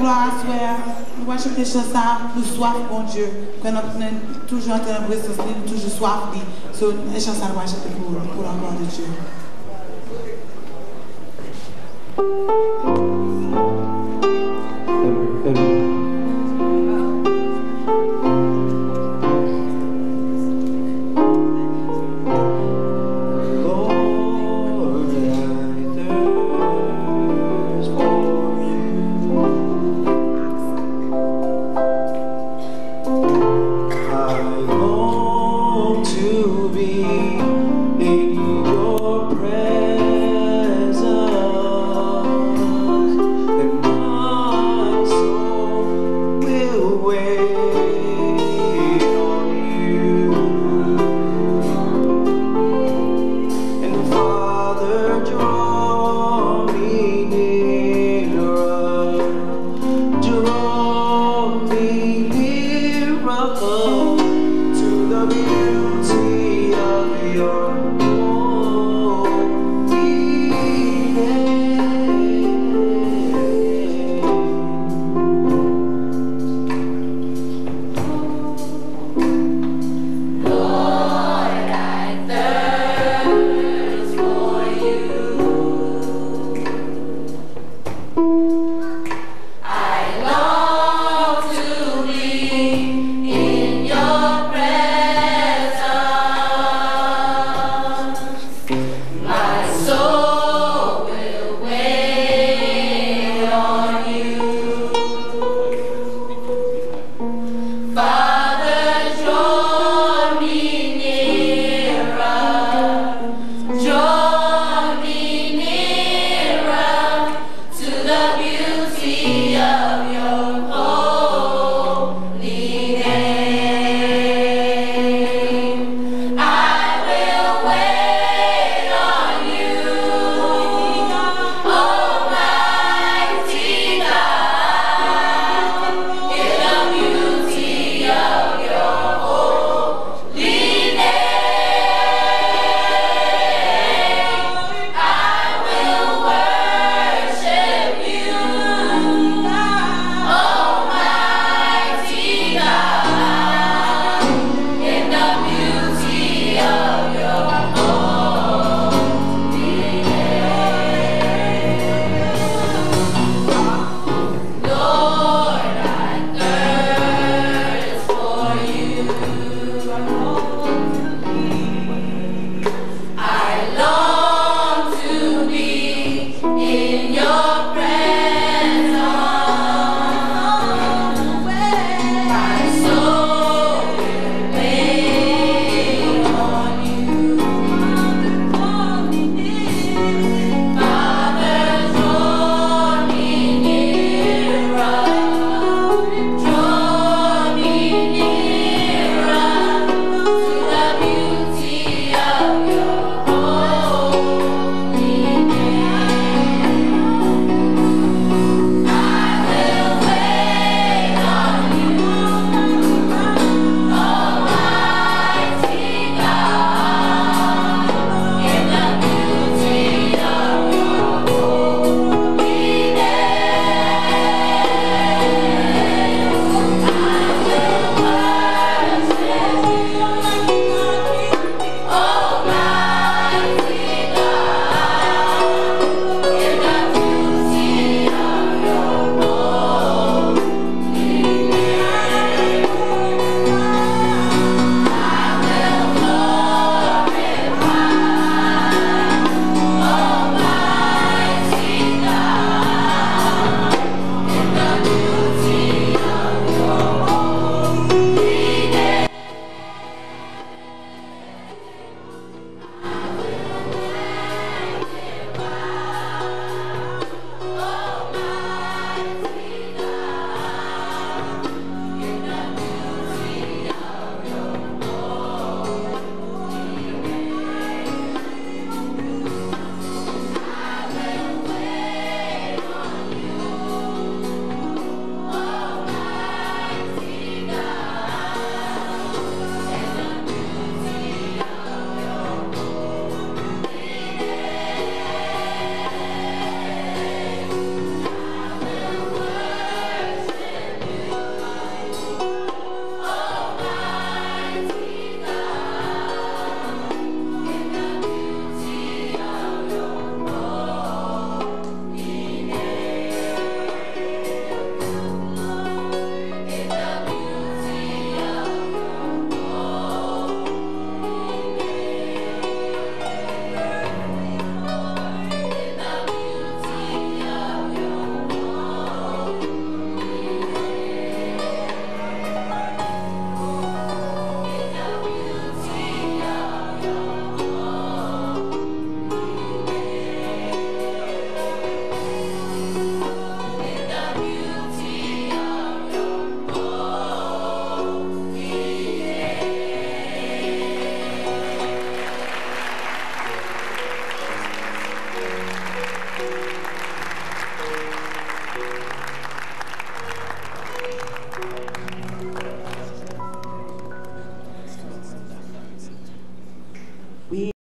gloire à soi. Nous allons chanter nous soif, mon Dieu. Quand nous toujours en train de toujours soif. Nous chanter pour la gloire de Dieu. to the beauty of your